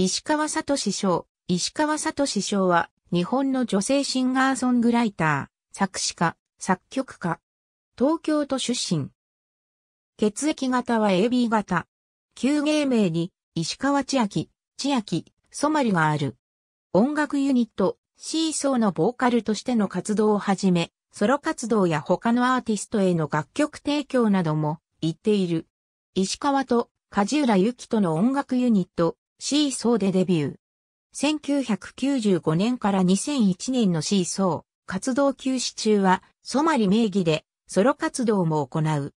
石川聡賞。石川聡賞は、日本の女性シンガーソングライター、作詞家、作曲家。東京都出身。血液型は AB 型。旧芸名に、石川千秋、千秋、ソマリがある。音楽ユニット、シーソーのボーカルとしての活動をはじめ、ソロ活動や他のアーティストへの楽曲提供なども言っている。石川と梶浦由紀との音楽ユニット、シーソーでデビュー。1995年から2001年のシーソー、活動休止中は、ソマリ名義で、ソロ活動も行う。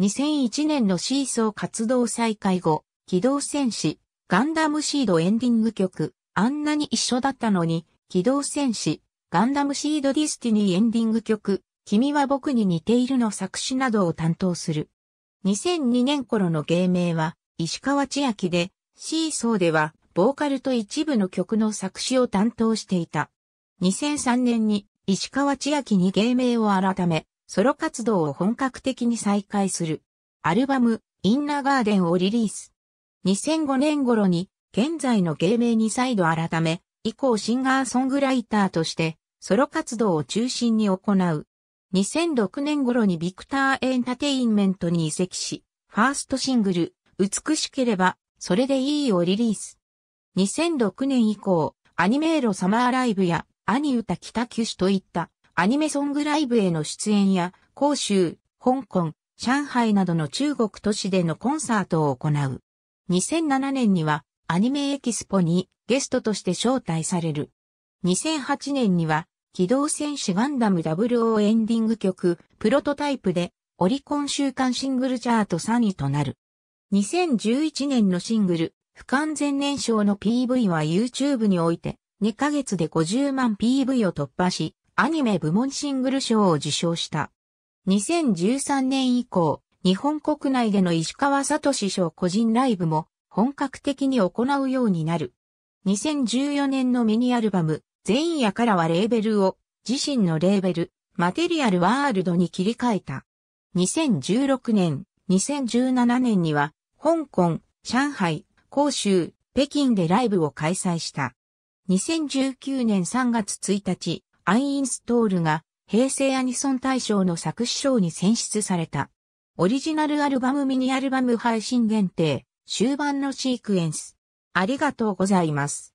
2001年のシーソー活動再開後、機動戦士、ガンダムシードエンディング曲、あんなに一緒だったのに、機動戦士、ガンダムシードディスティニーエンディング曲、君は僕に似ているの作詞などを担当する。2002年頃の芸名は、石川千秋で、シーソーでは、ボーカルと一部の曲の作詞を担当していた。2003年に、石川千秋に芸名を改め、ソロ活動を本格的に再開する。アルバム、インナーガーデンをリリース。2005年頃に、現在の芸名に再度改め、以降シンガーソングライターとして、ソロ活動を中心に行う。2006年頃にビクターエンタテインメントに移籍し、ファーストシングル、美しければ、それでいいをリリース。2006年以降、アニメーロサマーライブや、アニ歌北九州といったアニメソングライブへの出演や、広州、香港、上海などの中国都市でのコンサートを行う。2007年にはアニメエキスポにゲストとして招待される。2008年には機動戦士ガンダム00エンディング曲プロトタイプでオリコン週間シングルチャート3位となる。2011年のシングル不完全燃焼の PV は YouTube において2ヶ月で50万 PV を突破しアニメ部門シングル賞を受賞した。2013年以降、日本国内での石川聡賞個人ライブも本格的に行うようになる。2014年のミニアルバム、前夜からはレーベルを自身のレーベル、マテリアルワールドに切り替えた。2016年、2017年には、香港、上海、広州、北京でライブを開催した。2019年3月1日、アイインストールが平成アニソン大賞の作詞賞に選出された。オリジナルアルバムミニアルバム配信限定、終盤のシークエンス。ありがとうございます。